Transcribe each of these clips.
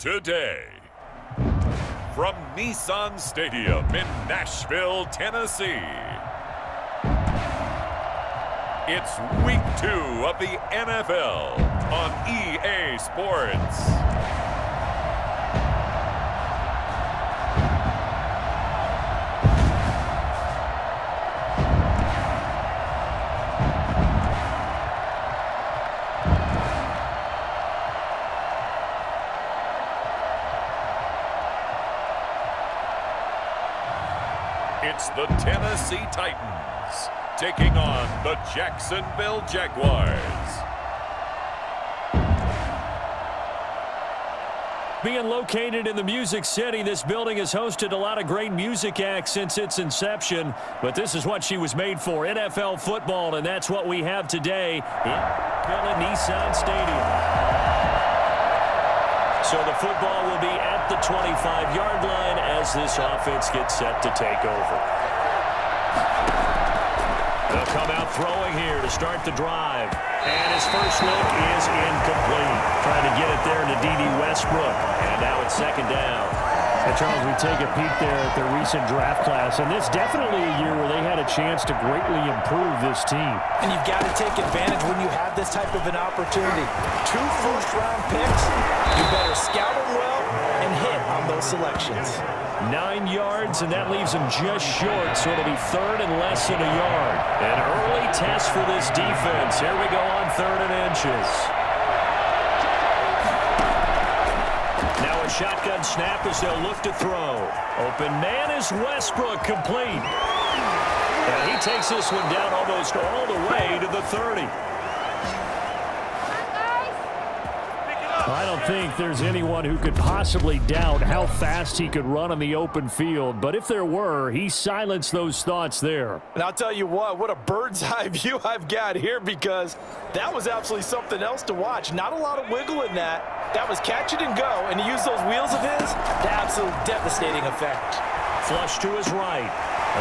today. From Nissan Stadium in Nashville, Tennessee. It's week two of the NFL on EA Sports. It's the Tennessee Titans taking on the Jacksonville Jaguars. Being located in the Music City, this building has hosted a lot of great music acts since its inception. But this is what she was made for, NFL football, and that's what we have today in Nissan Stadium. So the football will be at the 25-yard line as this offense gets set to take over. They'll come out throwing here to start the drive. And his first look is incomplete. Trying to get it there to Dede Westbrook. And now it's second down. And Charles, we take a peek there at the recent draft class, and this definitely a year where they had a chance to greatly improve this team. And you've got to take advantage when you have this type of an opportunity. Two first-round picks, you better scout them well and hit on those selections. Nine yards, and that leaves him just short, so it'll be third and less than a yard. An early test for this defense. Here we go on third and inches. Shotgun snap as they'll look to throw. Open man is Westbrook complete. And he takes this one down almost all the way to the 30. I don't think there's anyone who could possibly doubt how fast he could run on the open field. But if there were, he silenced those thoughts there. And I'll tell you what, what a bird's eye view I've got here because that was absolutely something else to watch. Not a lot of wiggle in that. That was catch it and go, and he used those wheels of his to absolute devastating effect. Flush to his right.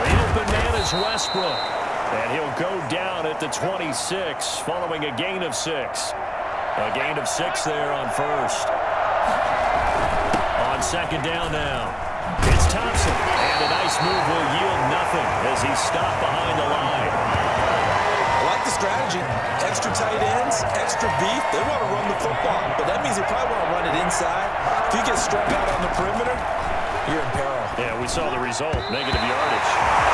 The open man is Westbrook. And he'll go down at the 26 following a gain of six. A gain of six there on first. On second down now. It's Thompson. And a nice move will yield nothing as he's stopped behind the line. I like the strategy. Extra tight ends, extra beef. They want to run the football, but that means they probably want to run it inside. If you get struck out on the perimeter, you're in peril. Yeah, we saw the result, negative yardage.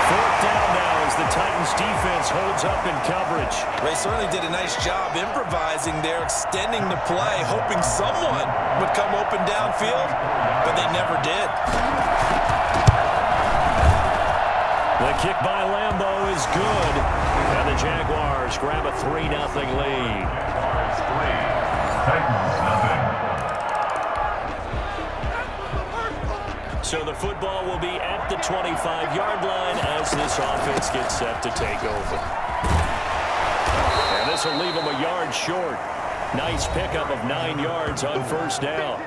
Fourth down now as the Titans defense holds up in coverage. They certainly did a nice job improvising there, extending the play, hoping someone would come open downfield, but they never did. The kick by Lambo is good. And the Jaguars grab a 3-0 lead. Jaguars 3, Titans nothing. So the football will be at the 25-yard line as this offense gets set to take over. And this will leave them a yard short. Nice pickup of nine yards on first down.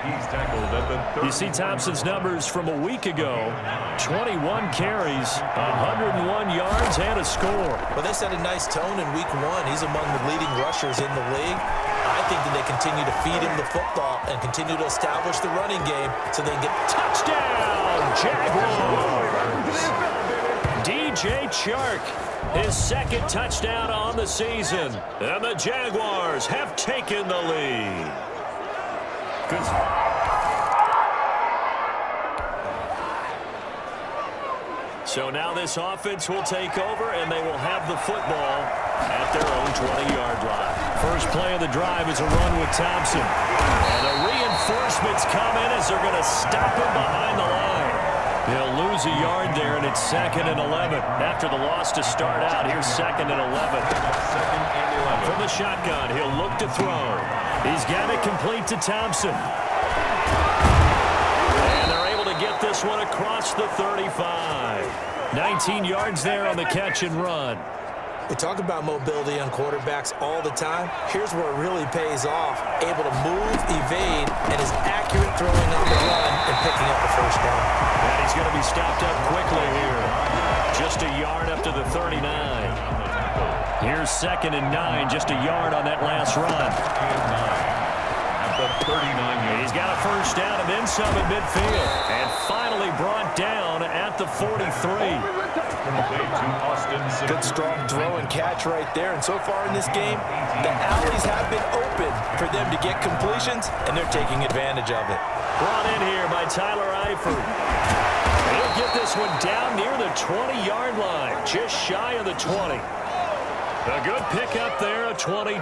He's tackled at the You see Thompson's numbers from a week ago. 21 carries, 101 yards, and a score. Well, they set a nice tone in week one. He's among the leading rushers in the league. I think that they continue to feed him the football and continue to establish the running game so they can get Touchdown, Jaguars! DJ Chark, his second touchdown on the season. And the Jaguars have taken the lead. Good. So now this offense will take over, and they will have the football at their own 20-yard line. First play of the drive is a run with Thompson. And the reinforcements come in as they're going to stop him behind the line. They'll lose a yard there, and it's second and 11. After the loss to start out, here's second and 11. Second and 11. From the shotgun, he'll look to throw. He's got it complete to Thompson. And they're able to get this one across the 35. 19 yards there on the catch and run. We talk about mobility on quarterbacks all the time. Here's where it really pays off. Able to move, evade, and is accurate throwing on the run and picking up the first down. And he's going to be stopped up quickly here. Just a yard up to the 39. Here's second and nine, just a yard on that last run. He's got a first down and then some at midfield. And finally brought down at the 43. Complete to Austin Simmons. Good strong throw and catch right there. And so far in this game, the alleys have been open for them to get completions, and they're taking advantage of it. Brought in here by Tyler Eifert. He'll get this one down near the 20-yard line, just shy of the 20. A good pickup there, a 22.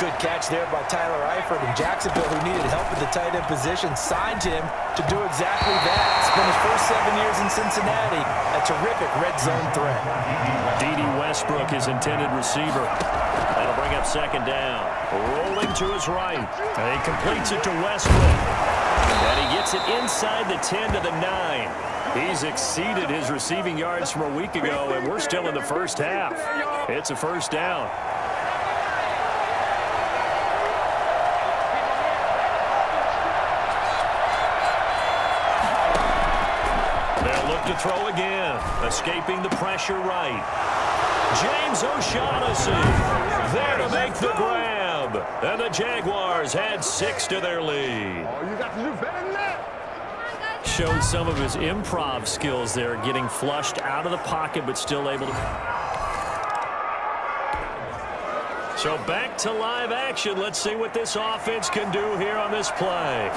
Good catch there by Tyler Eifert and Jacksonville, who needed help at the tight end position, signed him to do exactly that. Spent his first seven years in Cincinnati, a terrific red zone threat. Dede Westbrook, his intended receiver. That'll bring up second down. Rolling to his right. And he completes it to Westbrook. And he gets it inside the 10 to the 9. He's exceeded his receiving yards from a week ago, and we're still in the first half. It's a first down. They'll look to throw again. Escaping the pressure right. James O'Shaughnessy there to make the grab. And the Jaguars had six to their lead. Showed some of his improv skills there, getting flushed out of the pocket, but still able to... So back to live action. Let's see what this offense can do here on this play.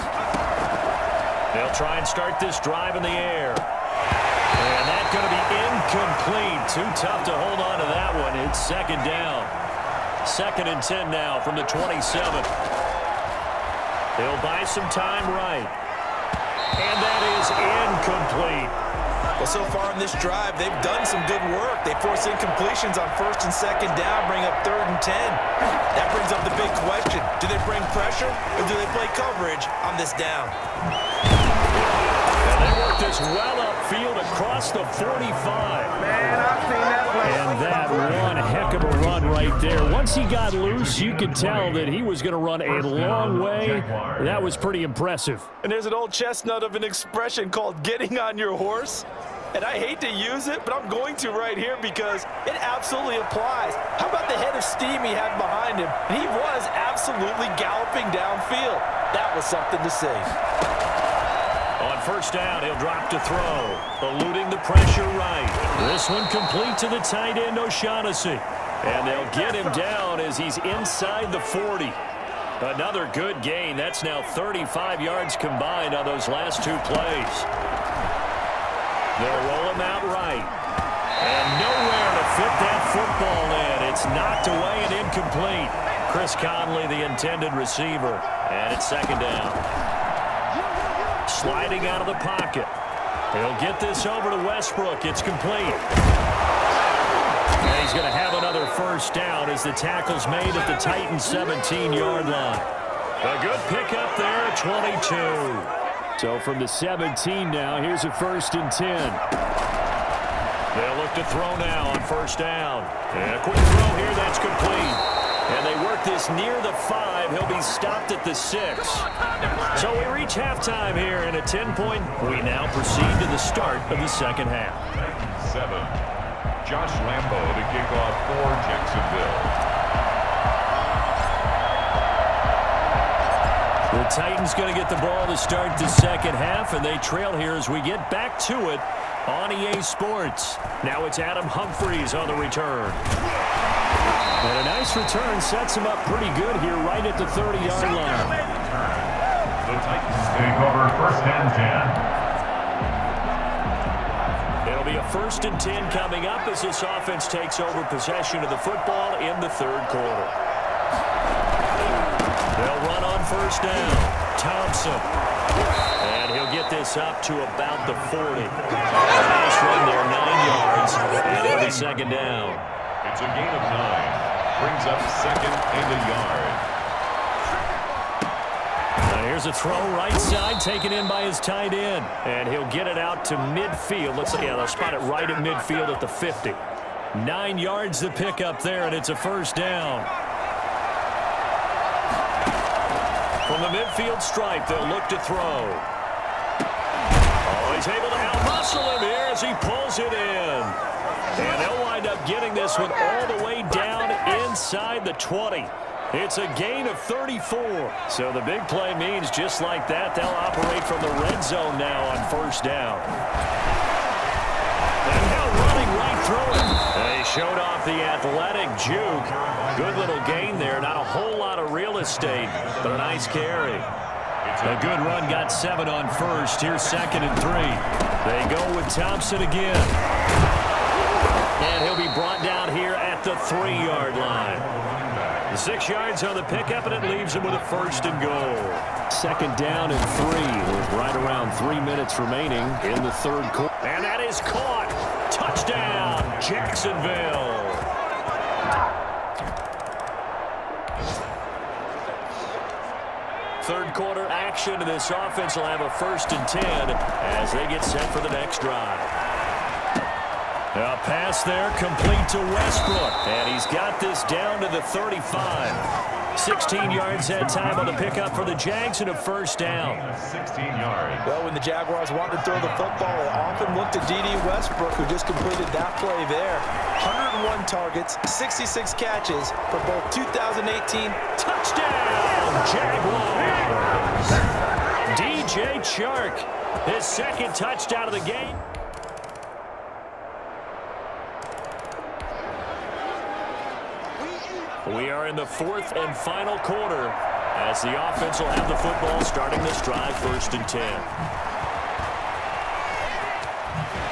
They'll try and start this drive in the air. And that's going to be incomplete. Too tough to hold on to that one. It's second down. Second and 10 now from the 27. They'll buy some time right. And that is incomplete. Well, so far in this drive, they've done some good work. They force incompletions on first and second down, bring up third and 10. That brings up the big question. Do they bring pressure or do they play coverage on this down? And they work this well upfield across the 45. And that one heck of a run right there. Once he got loose, you could tell that he was going to run a long way. That was pretty impressive. And there's an old chestnut of an expression called getting on your horse. And I hate to use it, but I'm going to right here because it absolutely applies. How about the head of steam he had behind him? He was absolutely galloping downfield. That was something to see. First down, he'll drop to throw, eluding the pressure right. This one complete to the tight end, O'Shaughnessy. And they'll get him down as he's inside the 40. Another good gain. That's now 35 yards combined on those last two plays. They'll roll him out right. And nowhere to fit that football in. It's knocked away and incomplete. Chris Conley, the intended receiver. And it's second down. Sliding out of the pocket. He'll get this over to Westbrook. It's complete. And he's going to have another first down as the tackle's made at the Titans' 17-yard line. A good pickup there at 22. So from the 17 now, here's a first and 10. They'll look to throw now on first down. And a quick throw here, that's complete. And they work this near the five. He'll be stopped at the six. So we reach halftime here in a 10-point. We now proceed to the start of the second half. Seven. Josh Lambo to kick off for Jacksonville. The Titans going to get the ball to start the second half, and they trail here as we get back to it on EA Sports. Now it's Adam Humphries on the return. And a nice return sets him up pretty good here right at the 30-yard line. The Titans take over first and 10. It'll be a first and 10 coming up as this offense takes over possession of the football in the third quarter. They'll run on first down. Thompson. And he'll get this up to about the 40. Nice run there, nine yards. And it'll be second down. It's a gain of nine. Brings up second and a yard. Now here's a throw right side taken in by his tight end. And he'll get it out to midfield. Let's see, yeah, they'll spot it right at midfield at the 50. Nine yards to pick up there, and it's a first down. From the midfield stripe, they'll look to throw. Oh, he's able to out-muscle him here as he pulls it in. And they'll wind up getting this one all the way down inside the 20. It's a gain of 34. So the big play means just like that, they'll operate from the red zone now on first down. And now running right through it. They showed off the athletic juke. Good little gain there. Not a whole lot of real estate, but a nice carry. A good run got seven on first. Here's second and three. They go with Thompson again. And he'll be brought down here at the three-yard line. Six yards on the pickup, and it leaves him with a first and goal. Second down and three with right around three minutes remaining in the third quarter. And that is caught. Touchdown, Jacksonville. Third quarter action. and This offense will have a first and 10 as they get set for the next drive. A pass there complete to Westbrook. And he's got this down to the 35. 16 yards that time on the pickup for the Jags and a first down. 16 yards. Well, when the Jaguars want to throw the football, they often look to Dede Westbrook, who just completed that play there. 101 targets, 66 catches for both 2018. Touchdown, Jaguars! DJ Chark, his second touchdown of the game. We are in the fourth and final quarter as the offense will have the football starting this drive first and 10.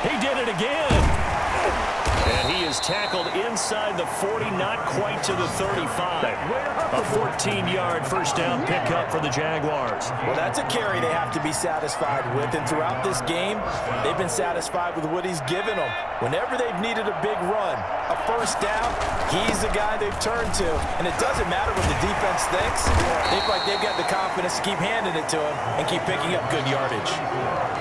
He did it again. And he is tackled inside the 40, not quite to the 35. A 14-yard first down pickup for the Jaguars. Well, that's a carry they have to be satisfied with. And throughout this game, they've been satisfied with what he's given them. Whenever they've needed a big run, a first down, he's the guy they've turned to. And it doesn't matter what the defense thinks. They feel like they've got the confidence to keep handing it to him and keep picking up good yardage.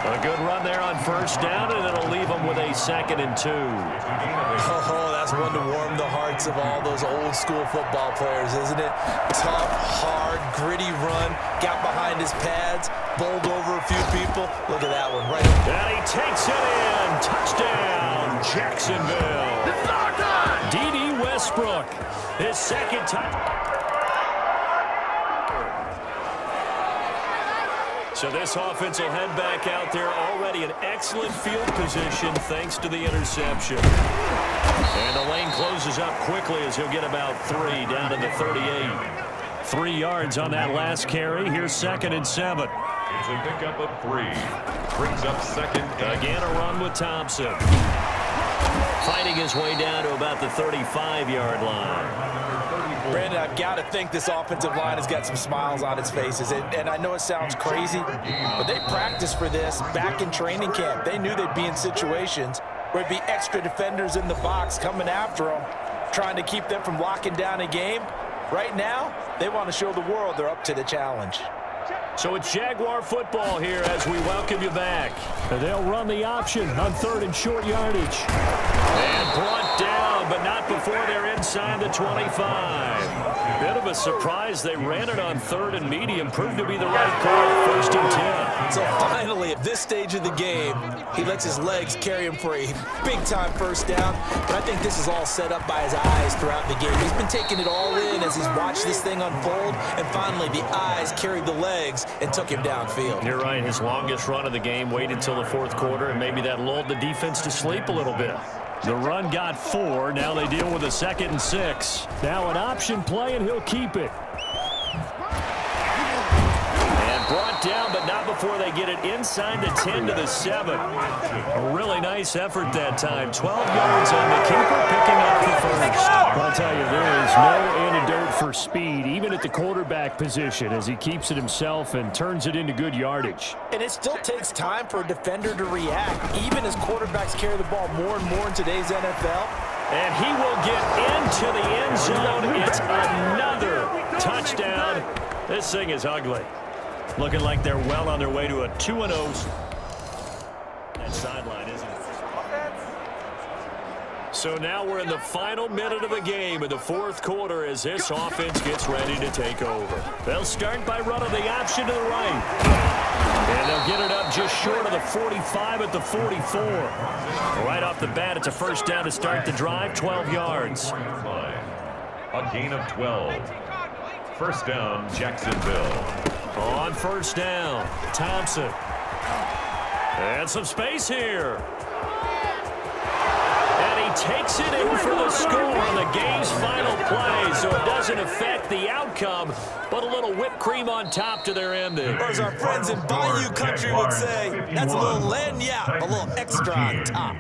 A good run there on first down, and it'll leave them with a second and two. Oh, that's one to warm the hearts of all those old school football players, isn't it? Tough, hard, gritty run, got behind his pads, bowled over a few people. Look at that one right. And he takes it in. Touchdown, Jacksonville. Dede Westbrook, his second touchdown. So this offense will head back out there already in excellent field position thanks to the interception. And the lane closes up quickly as he'll get about three down to the 38. Three yards on that last carry. Here's second and seven. It's a pickup of three. Brings up second. Again, a run with Thompson. Fighting his way down to about the 35-yard line. Brandon, I've got to think this offensive line has got some smiles on its faces. And, and I know it sounds crazy, but they practiced for this back in training camp. They knew they'd be in situations where it'd be extra defenders in the box coming after them, trying to keep them from locking down a game. Right now, they want to show the world they're up to the challenge. So it's Jaguar football here as we welcome you back. And they'll run the option on third and short yardage. And brought down, but not before they're inside the 25. Bit of a surprise. They ran it on third and medium. Proved to be the right call. First and 10. So finally, at this stage of the game, he lets his legs carry him for a big-time first down. But I think this is all set up by his eyes throughout the game. He's been taking it all in as he's watched this thing unfold. And finally, the eyes carried the legs and took him downfield. You're right. His longest run of the game waited till the fourth quarter, and maybe that lulled the defense to sleep a little bit. The run got four. Now they deal with a second and six. Now an option play, and he'll keep it. Brought down, but not before they get it inside the 10 to the 7. A really nice effort that time. 12 yards on the keeper, picking up the first. I'll tell you, there is no antidote for speed, even at the quarterback position, as he keeps it himself and turns it into good yardage. And it still takes time for a defender to react, even as quarterbacks carry the ball more and more in today's NFL. And he will get into the end zone. It's another touchdown. This thing is ugly. Looking like they're well on their way to a 2-0. That sideline, isn't it? So now we're in the final minute of the game in the fourth quarter as this offense gets ready to take over. They'll start by running the option to the right. And they'll get it up just short of the 45 at the 44. Right off the bat, it's a first down to start the drive, 12 yards. A gain of 12. First down, Jacksonville. On first down, Thompson. And some space here. And he takes it in for the score on the game's final play, so it doesn't affect the outcome, but a little whipped cream on top to their ending. Or as our friends in Bayou Country would say, that's a little lagniappe, a little extra on top.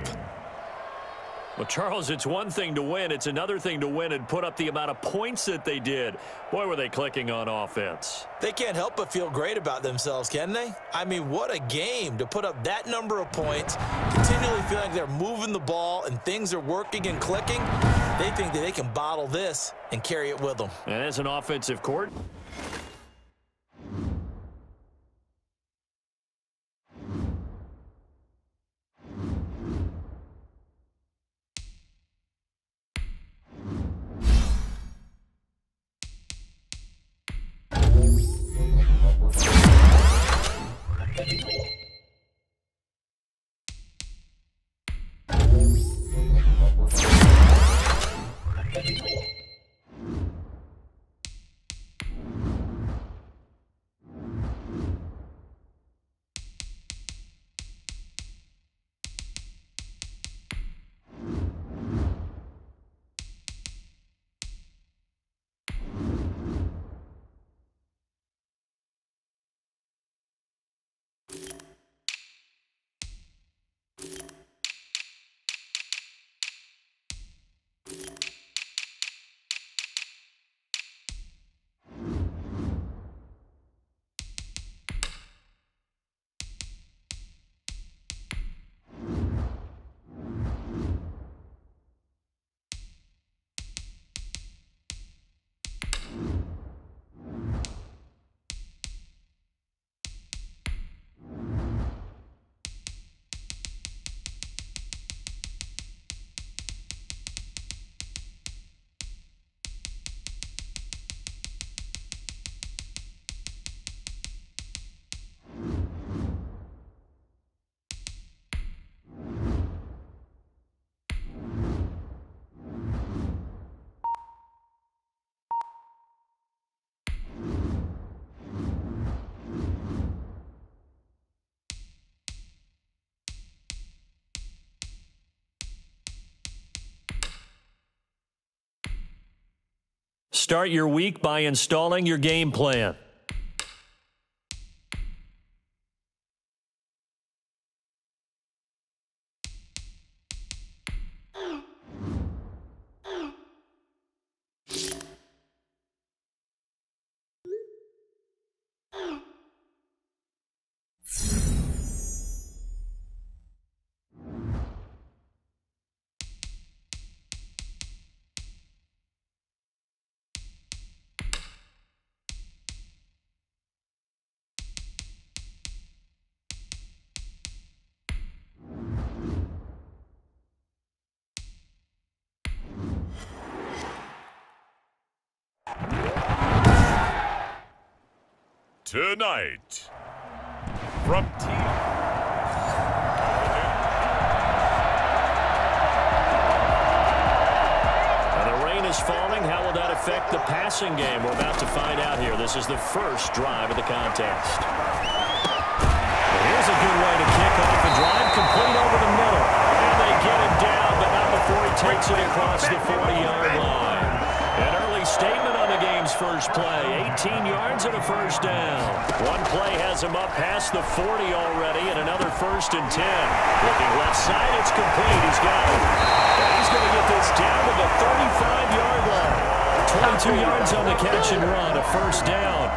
Well, Charles, it's one thing to win. It's another thing to win and put up the amount of points that they did. Boy, were they clicking on offense. They can't help but feel great about themselves, can they? I mean, what a game to put up that number of points, continually feel like they're moving the ball and things are working and clicking. They think that they can bottle this and carry it with them. And as an offensive court, Start your week by installing your game plan. Tonight, from Team And the rain is falling. How will that affect the passing game? We're about to find out here. This is the first drive of the contest. Here's a good way to kick off a drive, complete over the middle. And they get him down, but not before he takes it across the 40-yard line. An early statement the game's first play. 18 yards and a first down. One play has him up past the 40 already, and another first and 10. Looking left side, it's complete. He's got it. And he's going to get this down to the 35-yard line. 22 yards on the catch and run, a first down.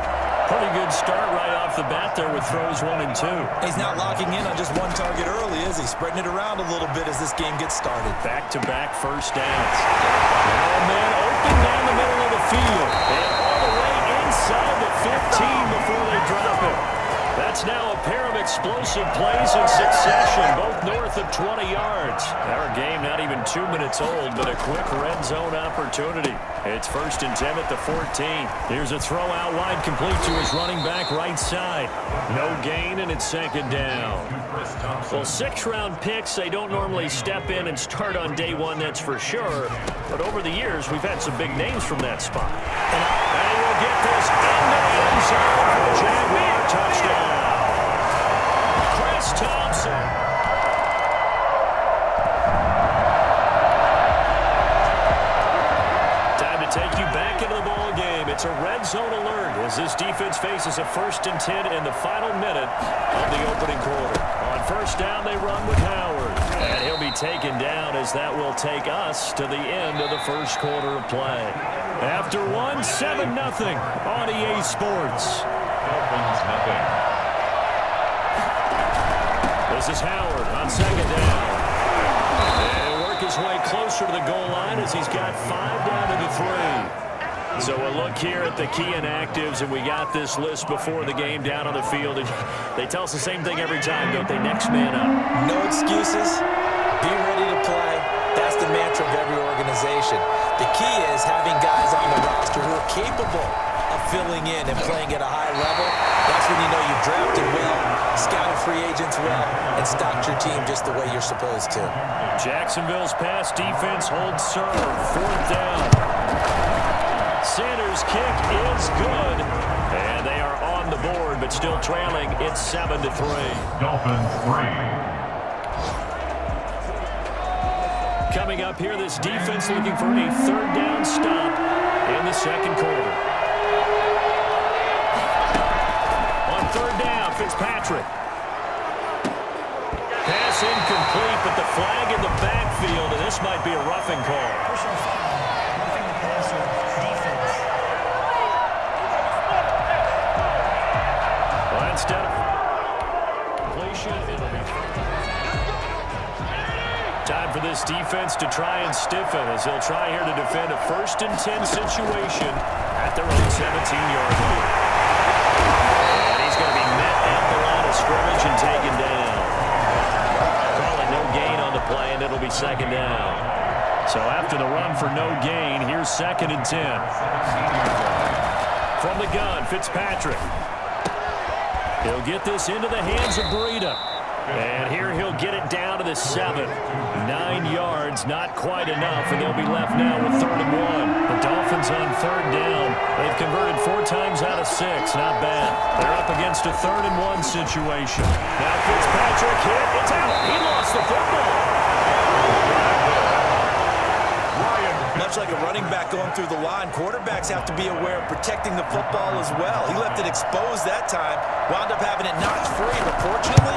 Pretty good start right off the bat there with throws one and two. He's not locking in on just one target early, is he? Spreading it around a little bit as this game gets started. Back-to-back -back first downs. Now man open down the middle of the field. And all the way inside the 15 before they drop it. That's now a pair of explosive plays in succession, both north of 20 yards. Our game not even two minutes old, but a quick red zone opportunity. It's first and 10 at the 14. Here's a throw out wide, complete to his running back right side. No gain, and it's second down. Well, six-round picks, they don't normally step in and start on day one, that's for sure. But over the years, we've had some big names from that spot. And he will get this into the end zone Jaguar touchdown. Chris Thompson. Time to take you back into the ball game. It's a red zone alert as this defense faces a first and 10 in the final minute of the opening quarter. On first down, they run with Howard. And he'll be taken down as that will take us to the end of the first quarter of play. After one, 7-0 on EA Sports. This is Howard on second down. And work his way closer to the goal line as he's got five down to the three. So a look here at the key inactives, and we got this list before the game down on the field. And they tell us the same thing every time, don't they? Next man up. No excuses. Be ready to play. That's the mantra of every organization. The key is having guys on the roster who are capable of filling in and playing at a high level. That's when you know you've drafted well, scouted free agents well, and stocked your team just the way you're supposed to. Jacksonville's pass defense holds serve. Fourth down. Sanders' kick is good. And they are on the board, but still trailing. It's 7 to 3. Dolphins, three. Coming up here, this defense looking for a third down stop in the second quarter. Fitzpatrick. Pass incomplete, but the flag in the backfield, and this might be a roughing call. Roughing the Time for this defense to try and stiffen as they'll try here to defend a first and 10 situation at their own 17-yard line. And he's going to be met at the line of scrimmage and taken down. No gain on the play, and it'll be second down. So after the run for no gain, here's second and 10. From the gun, Fitzpatrick. He'll get this into the hands of Breida. And here he'll get it down to the seven. Nine yards, not quite enough, and they'll be left now with third and one. The Dolphins on third down. They've converted four times out of six. Not bad. They're up against a third and one situation. Now Fitzpatrick hit. It's out. He lost the football. Much like a running back going through the line, quarterbacks have to be aware of protecting the football as well. He left it exposed that time, wound up having it knocked free, but fortunately,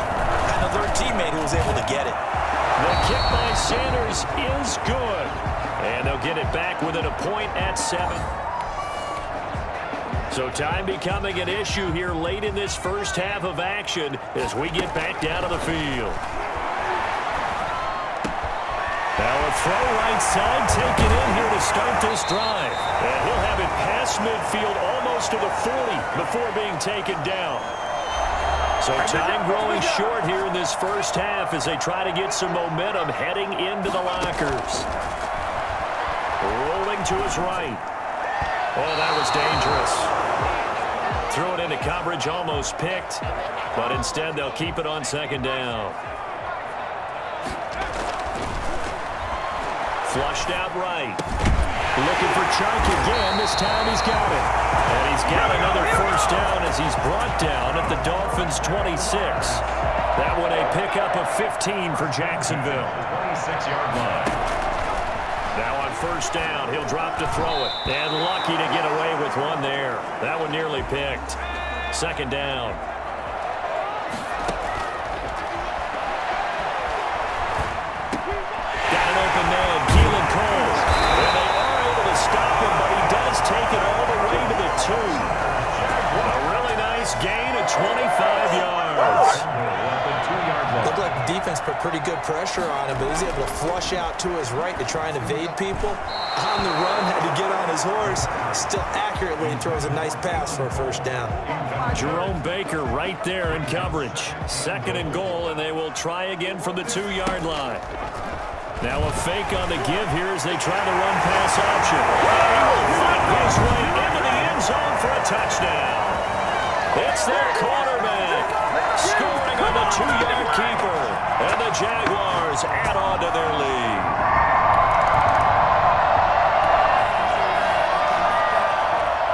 had another teammate who was able to get it. The kick by Sanders is good. And they'll get it back within a point at seven. So time becoming an issue here late in this first half of action as we get back down to the field. Throw right side taken in here to start this drive. And he'll have it past midfield almost to the 40 before being taken down. So time growing short here in this first half as they try to get some momentum heading into the lockers. Rolling to his right. Oh, that was dangerous. Threw it into coverage, almost picked, but instead they'll keep it on second down. Flushed out right. Looking for Chark again. This time he's got it. And he's got another first down as he's brought down at the Dolphins' 26. That one a pickup of 15 for Jacksonville. 26-yard line. Now on first down, he'll drop to throw it. And lucky to get away with one there. That one nearly picked. Second down. Pretty good pressure on him, but he's able to flush out to his right to try and evade people. On the run, had to get on his horse. Still accurately throws a nice pass for a first down. Jerome Baker right there in coverage. Second and goal, and they will try again from the two-yard line. Now a fake on the give here as they try the run-pass option. He will fight his way into the end zone for a touchdown. It's their quarterback the two-yard keeper. And the Jaguars add on to their lead.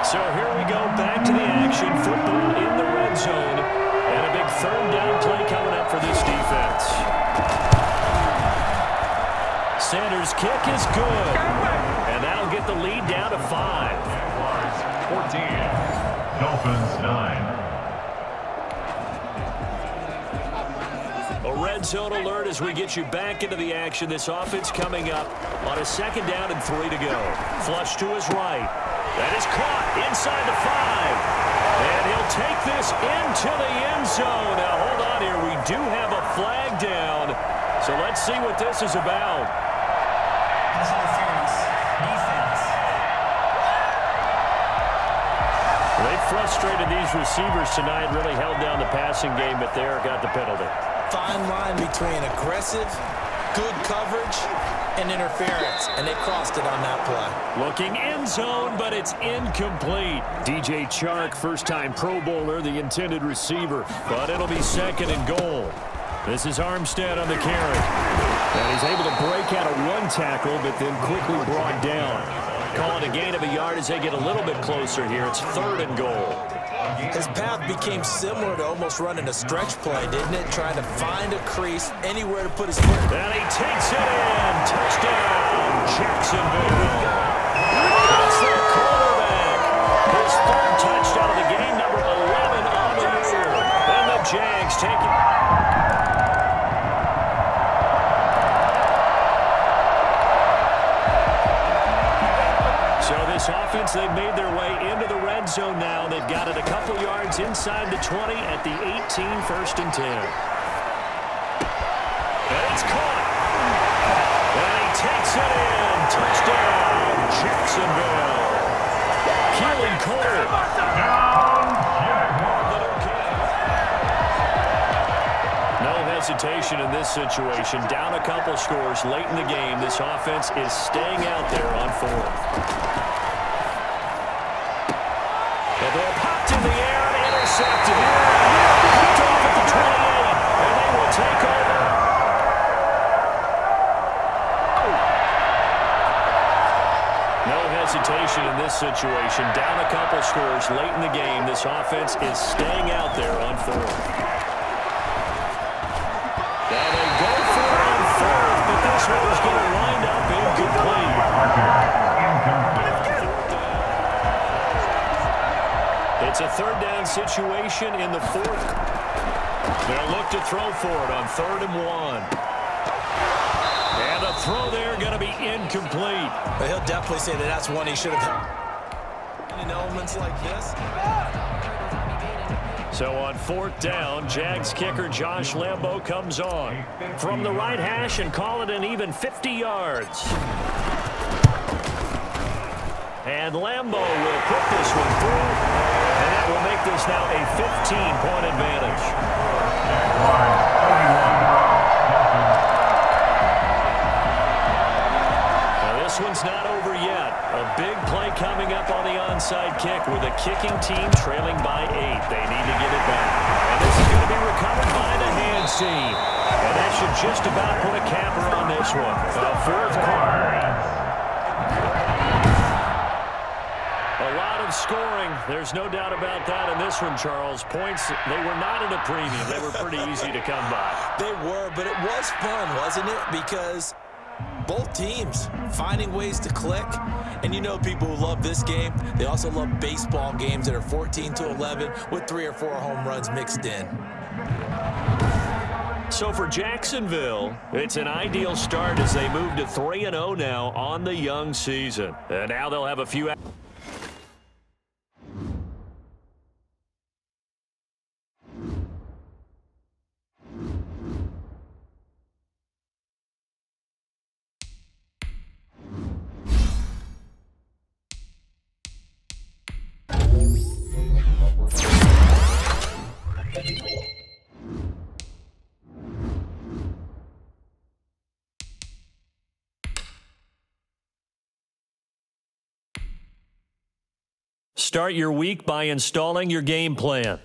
So here we go, back to the action. Football in the red zone. And a big third down play coming up for this defense. Sanders' kick is good. And that'll get the lead down to five. Jaguars 14. Dolphins 9. Zone alert as we get you back into the action. This offense coming up on a second down and three to go. Flush to his right. That is caught inside the five. And he'll take this into the end zone. Now, hold on here. We do have a flag down. So let's see what this is about. Pass interference. Defense. They frustrated these receivers tonight, really held down the passing game, but there got the penalty. Fine line between aggressive, good coverage, and interference, and they crossed it on that play. Looking end zone, but it's incomplete. DJ Chark, first-time Pro Bowler, the intended receiver, but it'll be second and goal. This is Armstead on the carry. And he's able to break out of one tackle, but then quickly brought down. Call it a gain of a yard as they get a little bit closer here. It's third and goal. His path became similar to almost running a stretch play, didn't it? Trying to find a crease, anywhere to put his foot. And he takes it in. Touchdown, Jacksonville. Couple yards inside the 20 at the 18, first and 10. And it's caught. And he takes it in. Touchdown, Jacksonville. Keelan Cole. No hesitation in this situation. Down a couple scores late in the game. This offense is staying out there on fourth. In the air and intercepted. Picked off at the 28, and they will take over. No hesitation in this situation. Down a couple scores late in the game. This offense is staying out there on fourth. It's a third down situation in the fourth. They'll look to throw for it on third and one. And a throw there going to be incomplete. But he'll definitely say that that's one he should have done. In elements like this, So on fourth down, Jags kicker Josh Lambo comes on from the right hash and call it an even 50 yards. And Lambo will put this one through, and that will make this now a 15-point advantage. Now this one's not over yet. A big play coming up on the onside kick with a kicking team trailing by eight. They need to get it back. And this is going to be recovered by the hands team. And that should just about put a capper on this one. The fourth quarter. Of scoring. There's no doubt about that in this one, Charles. Points, they were not at a premium. They were pretty easy to come by. they were, but it was fun, wasn't it? Because both teams finding ways to click. And you know people who love this game, they also love baseball games that are 14 to 11 with three or four home runs mixed in. So for Jacksonville, it's an ideal start as they move to 3-0 now on the young season. And now they'll have a few... Start your week by installing your game plan.